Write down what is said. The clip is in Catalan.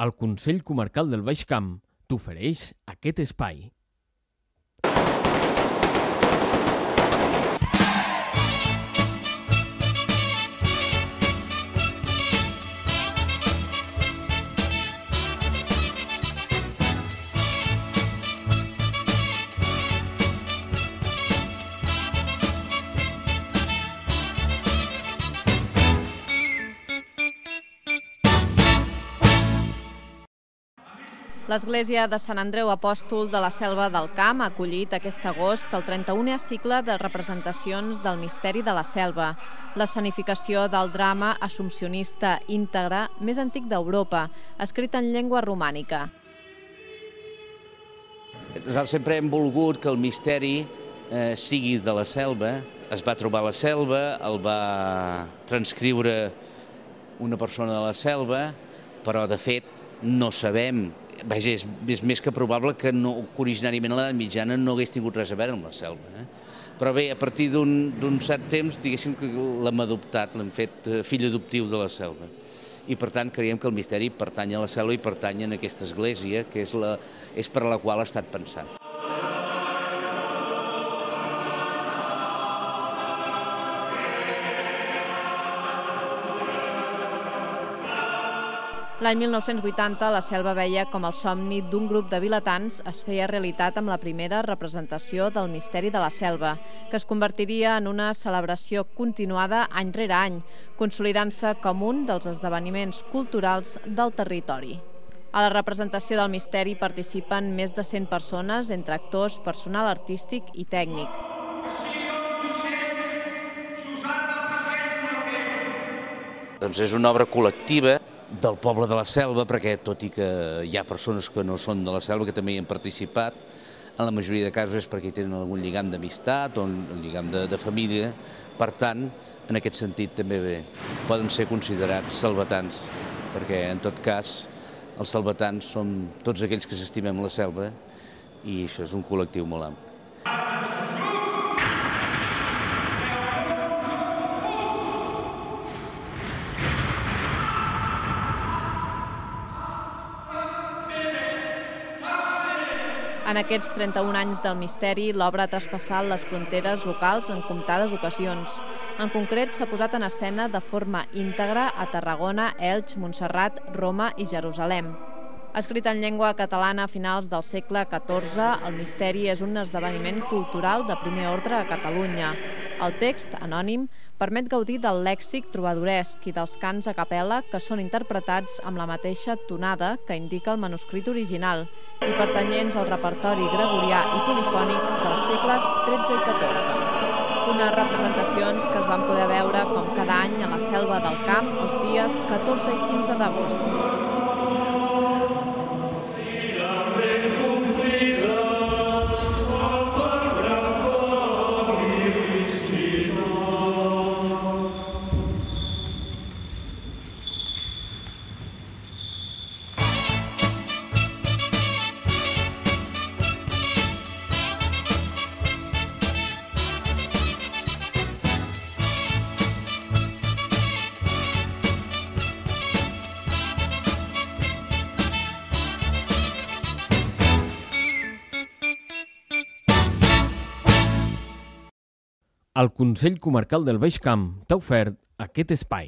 El Consell Comarcal del Baix Camp t'ofereix aquest espai. L'Església de Sant Andreu Apòstol de la Selva del Camp ha acollit aquest agost el 31è cicle de representacions del Misteri de la Selva, l'escenificació del drama assumpcionista íntegre més antic d'Europa, escrit en llengua romànica. Nosaltres sempre hem volgut que el misteri eh, sigui de la selva. Es va trobar la selva, el va transcriure una persona de la selva, però de fet no sabem vaja, és, és més que probable que, no, que originàriament l'edat mitjana no hagués tingut res a veure amb la selva. Eh? Però bé, a partir d'un cert temps, diguéssim que l'hem adoptat, l'hem fet eh, fill adoptiu de la selva. I per tant creiem que el misteri pertany a la selva i pertany a aquesta església, que és, la, és per la qual ha estat pensat. L'any 1980 la selva veia com el somni d'un grup de vilatans es feia realitat amb la primera representació del misteri de la selva, que es convertiria en una celebració continuada any rere any, consolidant-se com un dels esdeveniments culturals del territori. A la representació del misteri participen més de 100 persones, entre actors, personal artístic i tècnic. Doncs és una obra col·lectiva del poble de la selva, perquè tot i que hi ha persones que no són de la selva que també hi han participat, en la majoria de casos és perquè tenen algun lligam d'amistat o un lligam de, de família, per tant, en aquest sentit també bé, poden ser considerats salvatans, perquè en tot cas els salvatans som tots aquells que s'estimem la selva i això és un col·lectiu molt ampli. En aquests 31 anys del misteri, l'obra ha traspassat les fronteres locals en comptades ocasions. En concret, s'ha posat en escena de forma íntegra a Tarragona, Elx, Montserrat, Roma i Jerusalem. Escrit en llengua catalana a finals del segle XIV, el misteri és un esdeveniment cultural de primer ordre a Catalunya. El text, anònim, permet gaudir del lèxic trobadoresc i dels cants a capella que són interpretats amb la mateixa tonada que indica el manuscrit original i pertanyents al repertori gregorià i polifònic dels segles XIII i XIV. Unes representacions que es van poder veure com cada any a la selva del camp els dies 14 i 15 d'agost. El Consell Comarcal del Baix Camp t'ha ofert aquest espai.